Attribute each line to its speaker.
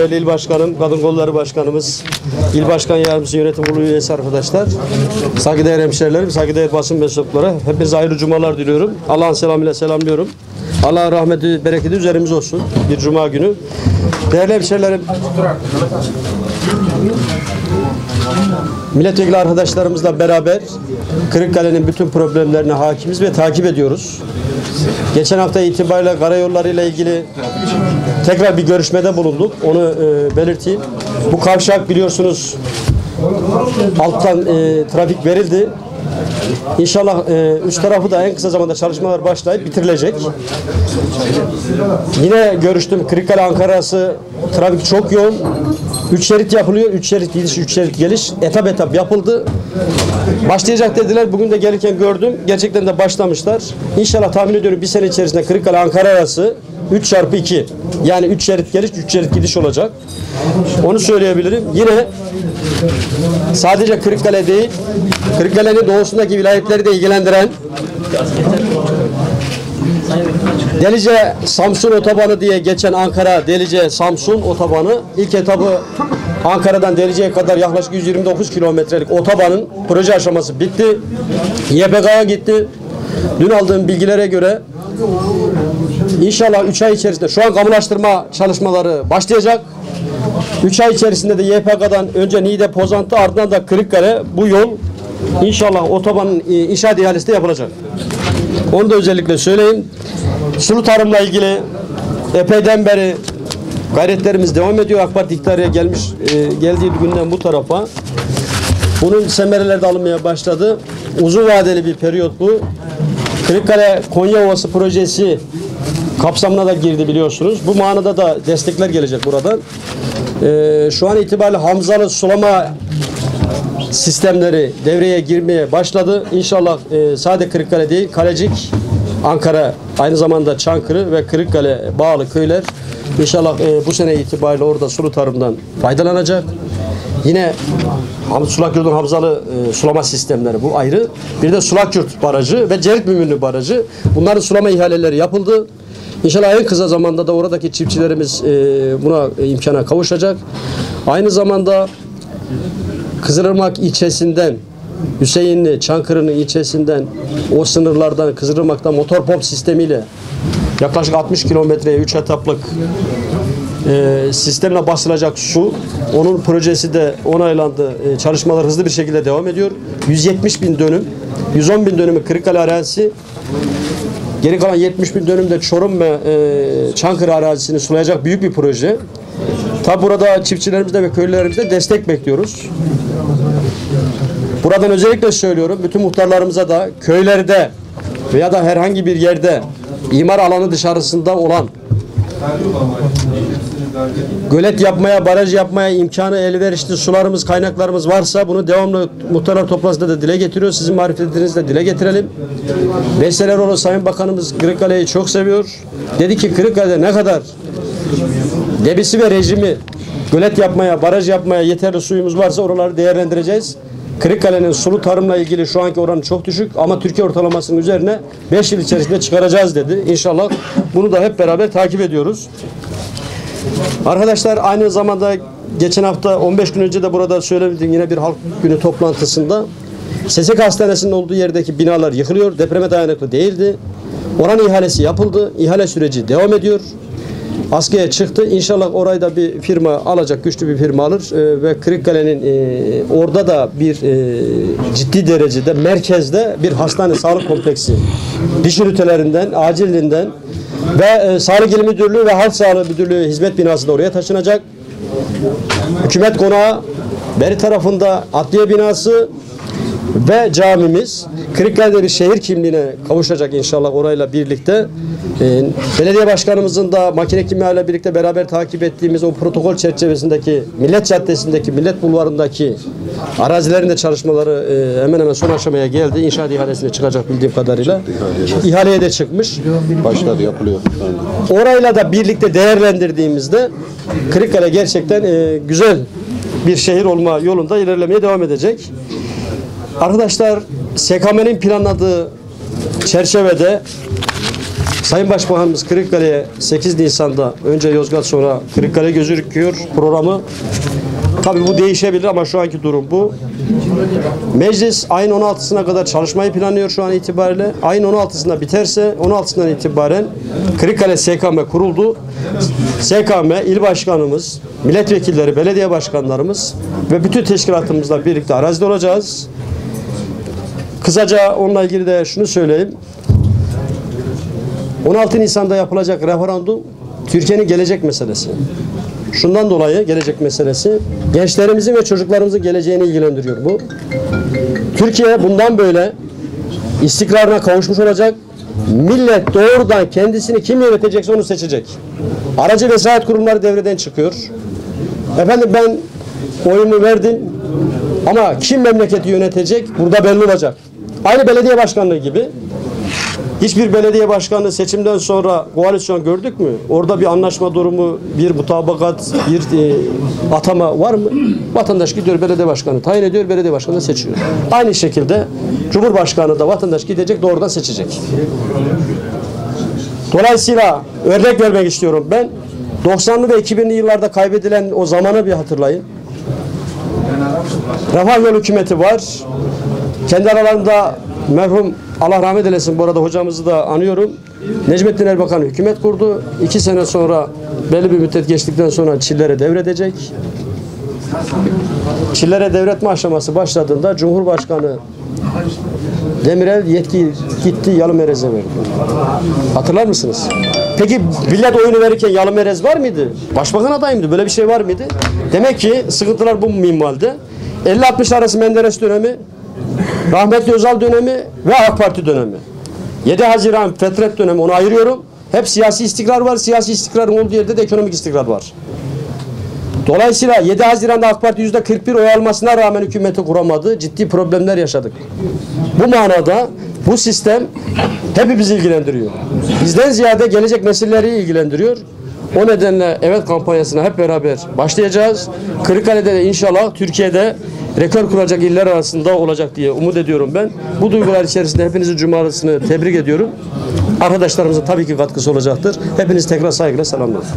Speaker 1: Değerli İl Başkanım, Kadın Kolları Başkanımız, İl Başkan Yardımcısı Yönetim Kurulu üyesi arkadaşlar, saygıdeğer hemşehrilerim, saygıdeğer basın mensupları, hepinize hayırlı cumalar diliyorum. Allah'ın selamıyla selamlıyorum. Allah'ın rahmeti, bereketi üzerimiz olsun bir cuma günü. Değerli hemşehrilerim, milletvekili arkadaşlarımızla beraber Kırıkkale'nin bütün problemlerine hakimiz ve takip ediyoruz. Geçen hafta itibariyle karayolları ile ilgili tekrar bir görüşmede bulunduk. Onu e, belirteyim. Bu kavşak biliyorsunuz alttan e, trafik verildi. İnşallah e, üst tarafı da en kısa zamanda çalışmalar başlayıp bitirilecek. Yine görüştüm Kırıkkale Ankara arası trafik çok yoğun. Üç şerit yapılıyor. Üç şerit gidiş, üç şerit geliş. Etap etap yapıldı. Başlayacak dediler. Bugün de gelirken gördüm. Gerçekten de başlamışlar. İnşallah tahmin ediyorum bir sene içerisinde Kırıkkale Ankara arası 3 çarpı 2. Yani 3 şerit geliş, 3 şerit gidiş olacak. Onu söyleyebilirim. Yine sadece Kırıkkale değil, Kırıkkale'nin doğusundaki vilayetleri de ilgilendiren Delice Samsun otobanı diye geçen Ankara Delice Samsun otobanı ilk etabı Ankara'dan Delice'ye kadar yaklaşık 129 kilometrelik otobanın proje aşaması bitti. YPK'ya gitti. Dün aldığım bilgilere göre inşallah 3 ay içerisinde şu an kamulaştırma çalışmaları başlayacak. 3 ay içerisinde de YPK'dan önce Niğde Pozantı ardından da Kırıkkale bu yol inşallah otobanın e, inşaat ihalesi de yapılacak. Onu da özellikle söyleyeyim. Sulu tarımla ilgili epeyden beri gayretlerimiz devam ediyor. AK Parti iktidara gelmiş e, geldiği günden bu tarafa. Bunun semereleri de alınmaya başladı. Uzun vadeli bir periyot bu. Kırıkkale Konya Ovası projesi kapsamına da girdi biliyorsunuz. Bu manada da destekler gelecek buradan. E, şu an itibariyle Hamzalı sulama sistemleri devreye girmeye başladı. İnşallah e, sade Kırıkkale değil, Kalecik, Ankara, aynı zamanda Çankırı ve Kırıkkale bağlı köyler inşallah e, bu sene itibariyle orada sulu tarımdan faydalanacak. Yine Ham- Sulakyurt'un Hamzalı e, sulama sistemleri bu ayrı. Bir de Sulakyurt Barajı ve Cerit Mümünlü Barajı. Bunların sulama ihaleleri yapıldı. İnşallah en kısa zamanda da oradaki çiftçilerimiz e, buna imkana kavuşacak. Aynı zamanda Kızılırmak ilçesinden Hüseyinli, Çankırı'nın ilçesinden o sınırlardan Kızılırmak'tan motor pomp sistemiyle yaklaşık 60 kilometreye 3 etaplık e, sistemle basılacak su. Onun projesi de onaylandı. E, çalışmalar hızlı bir şekilde devam ediyor. 170 bin dönüm, 110 bin dönümü Kırıkkale arazisi, Geri kalan 70 bin dönümde Çorum ve e, Çankırı arazisini sulayacak büyük bir proje. Tabi burada çiftçilerimizde ve köylülerimizde destek bekliyoruz. Buradan özellikle söylüyorum bütün muhtarlarımıza da köylerde veya da herhangi bir yerde imar alanı dışarısında olan gölet yapmaya, baraj yapmaya imkanı elverişli sularımız, kaynaklarımız varsa bunu devamlı muhtarlar toplantısında da dile getiriyor. Sizin marifetinizle dile getirelim. Veysel Sayın Bakanımız Kırıkkale'yi çok seviyor. Dedi ki Kırıkkale'de ne kadar debisi ve rejimi gölet yapmaya, baraj yapmaya yeterli suyumuz varsa oraları değerlendireceğiz. Kırıkkale'nin sulu tarımla ilgili şu anki oranı çok düşük ama Türkiye ortalamasının üzerine 5 yıl içerisinde çıkaracağız dedi. İnşallah bunu da hep beraber takip ediyoruz. Arkadaşlar aynı zamanda geçen hafta 15 gün önce de burada söyledim yine bir halk günü toplantısında SSK Hastanesi'nin olduğu yerdeki binalar yıkılıyor. Depreme dayanıklı değildi. Oranın ihalesi yapıldı. İhale süreci devam ediyor. Askıya çıktı. İnşallah orayı da bir firma alacak, güçlü bir firma alır Ee, ve Kırıkkale'nin e, orada da bir e, ciddi derecede merkezde bir hastane sağlık kompleksi diş ünitelerinden, acilinden ve e, Sağlık İl Müdürlüğü ve Halk Sağlığı Müdürlüğü hizmet binası da oraya taşınacak. Hükümet konağı beri tarafında adliye binası ve camimiz Kırıkkale'de bir şehir kimliğine kavuşacak inşallah orayla birlikte. Ee, belediye başkanımızın da makine kimyayla birlikte beraber takip ettiğimiz o protokol çerçevesindeki Millet Caddesi'ndeki, Millet Bulvarı'ndaki arazilerinde çalışmaları e, hemen hemen son aşamaya geldi. İnşaat ihalesine çıkacak bildiğim kadarıyla. İhaleye de çıkmış.
Speaker 2: Başladı yapılıyor.
Speaker 1: Orayla da birlikte değerlendirdiğimizde Kırıkkale gerçekten e, güzel bir şehir olma yolunda ilerlemeye devam edecek. Arkadaşlar SKM'nin planladığı çerçevede Sayın Başbakanımız Kırıkkale'ye 8 Nisan'da önce Yozgat sonra Kırıkkale gözüküyor programı. Tabii bu değişebilir ama şu anki durum bu. Meclis ayın 16'sına kadar çalışmayı planlıyor şu an itibariyle. Ayın 16'sında biterse 16'sından itibaren Kırıkkale SKM kuruldu. SKM il başkanımız, milletvekilleri, belediye başkanlarımız ve bütün teşkilatımızla birlikte arazide olacağız. Kısaca onunla ilgili de şunu söyleyeyim. 16 Nisan'da yapılacak referandum Türkiye'nin gelecek meselesi. Şundan dolayı gelecek meselesi gençlerimizin ve çocuklarımızın geleceğini ilgilendiriyor bu. Türkiye bundan böyle istikrarına kavuşmuş olacak. Millet doğrudan kendisini kim yönetecekse onu seçecek. Aracı vesayet kurumları devreden çıkıyor. Efendim ben oyumu verdim ama kim memleketi yönetecek burada belli olacak. Aynı belediye başkanlığı gibi. Hiçbir belediye başkanı seçimden sonra koalisyon gördük mü? Orada bir anlaşma durumu, bir mutabakat, bir e, atama var mı? Vatandaş gidiyor belediye başkanı tayin ediyor, belediye başkanı seçiyor. Aynı şekilde Cumhurbaşkanı da vatandaş gidecek doğrudan seçecek. Dolayısıyla örnek vermek istiyorum ben. 90'lı ve 2000'li yıllarda kaybedilen o zamanı bir hatırlayın. Refah Yol hükümeti var. Kendi aralarında merhum Allah rahmet eylesin bu arada hocamızı da anıyorum. Necmettin Erbakan hükümet kurdu. İki sene sonra belli bir müddet geçtikten sonra Çillere devredecek. Çillere devretme aşaması başladığında Cumhurbaşkanı Demirel yetki gitti Yalımerez'e verdi. Hatırlar mısınız? Peki millet oyunu verirken Yalımerez var mıydı? Başbakan adayı mıydı? Böyle bir şey var mıydı? Demek ki sıkıntılar bu minvalde. 50-60 arası Menderes dönemi, Rahmetli Özal dönemi ve AK Parti dönemi. 7 Haziran Fetret dönemi onu ayırıyorum. Hep siyasi istikrar var. Siyasi istikrarın olduğu yerde de ekonomik istikrar var. Dolayısıyla 7 Haziran'da AK Parti %41 oy almasına rağmen hükümeti kuramadı. Ciddi problemler yaşadık. Bu manada bu sistem hepimizi ilgilendiriyor. Bizden ziyade gelecek nesilleri ilgilendiriyor. O nedenle evet kampanyasına hep beraber başlayacağız. Kırıkkale'de de inşallah Türkiye'de rekor kuracak iller arasında olacak diye umut ediyorum ben. Bu duygular içerisinde hepinizin cumarısını tebrik ediyorum. Arkadaşlarımızın tabii ki katkısı olacaktır. Hepiniz tekrar saygıyla selamlıyorum.